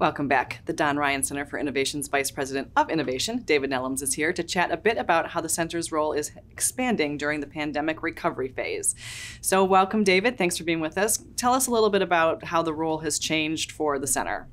Welcome back. The Don Ryan Center for Innovation's Vice President of Innovation, David Nelems, is here to chat a bit about how the center's role is expanding during the pandemic recovery phase. So, welcome, David. Thanks for being with us. Tell us a little bit about how the role has changed for the center.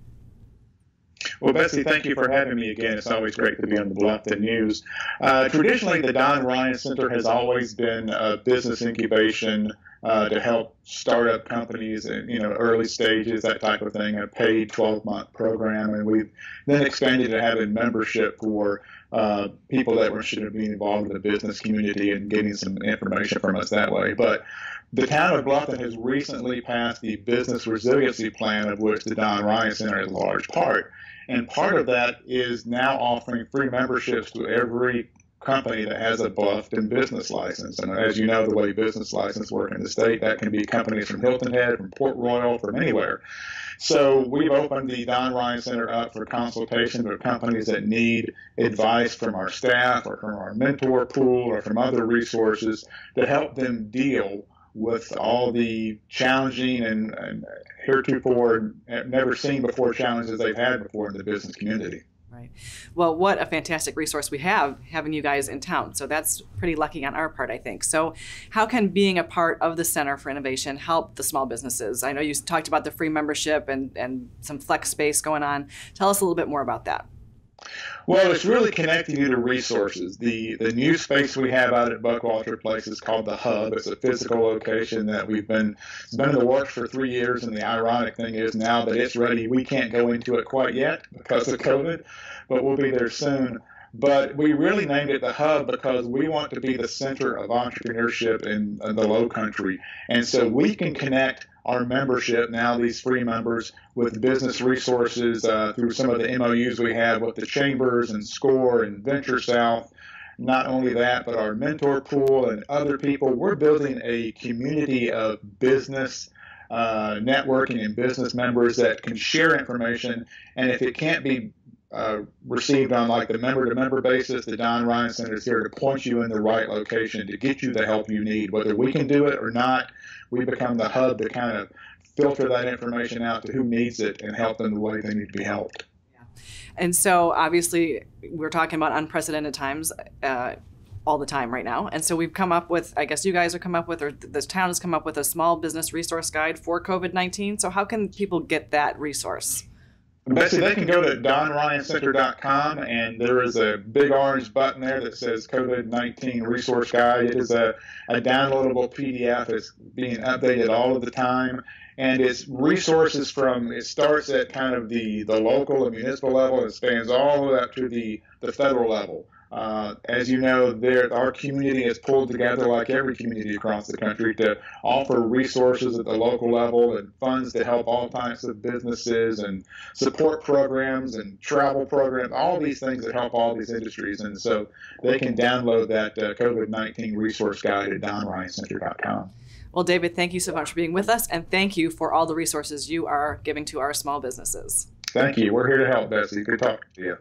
Well, Betsy, thank you for having me again. It's always great to be on the Bluffton News. Uh, traditionally, the Don Ryan Center has always been a business incubation uh, to help startup companies in you know early stages, that type of thing, a paid 12-month program, and we've then expanded to having membership for uh, people that were interested in being involved in the business community and getting some information from us that way. But the town of Bluffton has recently passed the Business Resiliency Plan, of which the Don Ryan Center is a large part. And part of that is now offering free memberships to every company that has a Bluffton business license. And as you know, the way business license work in the state, that can be companies from Hilton Head, from Port Royal, from anywhere. So we've opened the Don Ryan Center up for consultation for companies that need advice from our staff or from our mentor pool or from other resources to help them deal with all the challenging and, and heretofore never seen before challenges they've had before in the business community. Right. Well, what a fantastic resource we have having you guys in town. So that's pretty lucky on our part, I think. So, how can being a part of the Center for Innovation help the small businesses? I know you talked about the free membership and, and some flex space going on. Tell us a little bit more about that. Well, it's really connecting you to resources. The the new space we have out at Buckwalter Place is called the Hub. It's a physical location that we've been it's been in the works for three years, and the ironic thing is now that it's ready, we can't go into it quite yet because of COVID, but we'll be there soon. But we really named it the hub because we want to be the center of entrepreneurship in, in the Low Country, and so we can connect our membership now, these free members, with business resources uh, through some of the MOUs we have with the chambers and SCORE and Venture South. Not only that, but our mentor pool and other people. We're building a community of business uh, networking and business members that can share information. And if it can't be uh, received on like the member to member basis, the Don Ryan Center is here to point you in the right location to get you the help you need. Whether we can do it or not, we become the hub to kind of filter that information out to who needs it and help them the way they need to be helped. Yeah. And so obviously we're talking about unprecedented times. Uh, all the time right now. And so we've come up with, I guess you guys have come up with, or this town has come up with a small business resource guide for COVID 19. So, how can people get that resource? Betsy, they can go to donryancenter.com and there is a big orange button there that says COVID 19 Resource Guide. It is a, a downloadable PDF. It's being updated all of the time. And it's resources from, it starts at kind of the, the local and municipal level and spans all the way up to the, the federal level. Uh, as you know, there, our community has pulled together, like every community across the country, to offer resources at the local level and funds to help all types of businesses and support programs and travel programs, all these things that help all these industries. And so they can download that uh, COVID 19 resource guide at donryancenter.com. Well, David, thank you so much for being with us, and thank you for all the resources you are giving to our small businesses. Thank you. We're here to help, Betsy. Good talking to you.